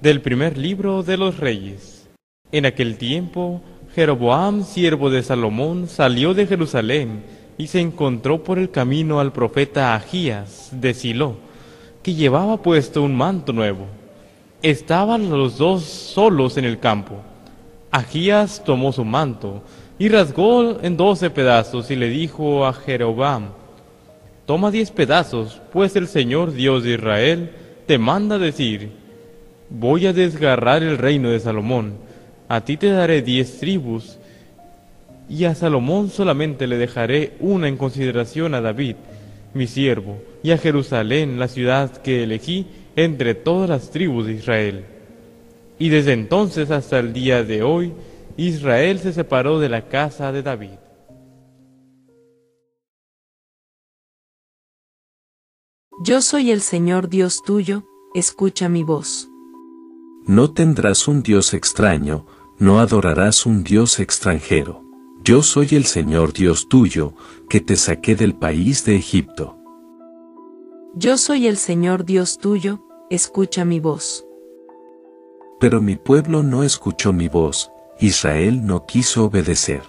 Del primer libro de los reyes. En aquel tiempo, Jeroboam, siervo de Salomón, salió de Jerusalén y se encontró por el camino al profeta Agías de Silo, que llevaba puesto un manto nuevo. Estaban los dos solos en el campo. Agías tomó su manto y rasgó en doce pedazos y le dijo a Jeroboam, Toma diez pedazos, pues el Señor Dios de Israel te manda decir, voy a desgarrar el reino de Salomón, a ti te daré diez tribus, y a Salomón solamente le dejaré una en consideración a David, mi siervo, y a Jerusalén, la ciudad que elegí entre todas las tribus de Israel. Y desde entonces hasta el día de hoy, Israel se separó de la casa de David. Yo soy el Señor Dios tuyo, escucha mi voz. No tendrás un Dios extraño, no adorarás un Dios extranjero. Yo soy el Señor Dios tuyo, que te saqué del país de Egipto. Yo soy el Señor Dios tuyo, escucha mi voz. Pero mi pueblo no escuchó mi voz, Israel no quiso obedecer.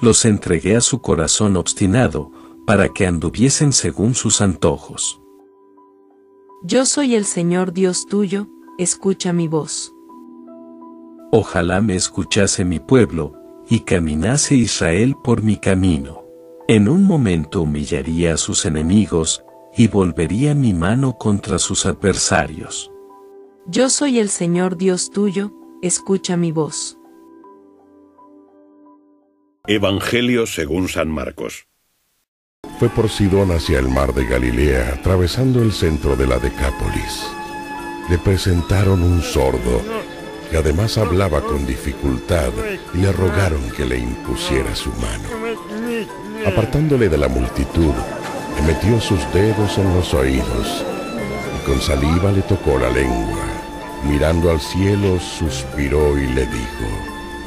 Los entregué a su corazón obstinado, para que anduviesen según sus antojos. Yo soy el Señor Dios tuyo, escucha mi voz. Ojalá me escuchase mi pueblo, y caminase Israel por mi camino. En un momento humillaría a sus enemigos, y volvería mi mano contra sus adversarios. Yo soy el Señor Dios tuyo, escucha mi voz. Evangelio según San Marcos. Fue por Sidón hacia el mar de Galilea, atravesando el centro de la Decápolis. Le presentaron un sordo, que además hablaba con dificultad, y le rogaron que le impusiera su mano. Apartándole de la multitud, le metió sus dedos en los oídos, y con saliva le tocó la lengua. Mirando al cielo, suspiró y le dijo,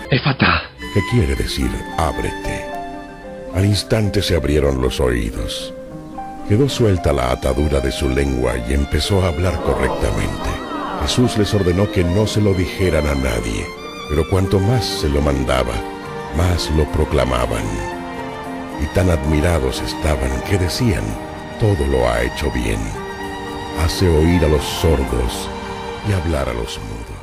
Efata. ¿Qué quiere decir ábrete? Al instante se abrieron los oídos. Quedó suelta la atadura de su lengua y empezó a hablar correctamente. Jesús les ordenó que no se lo dijeran a nadie, pero cuanto más se lo mandaba, más lo proclamaban. Y tan admirados estaban que decían, todo lo ha hecho bien. Hace oír a los sordos y hablar a los mudos.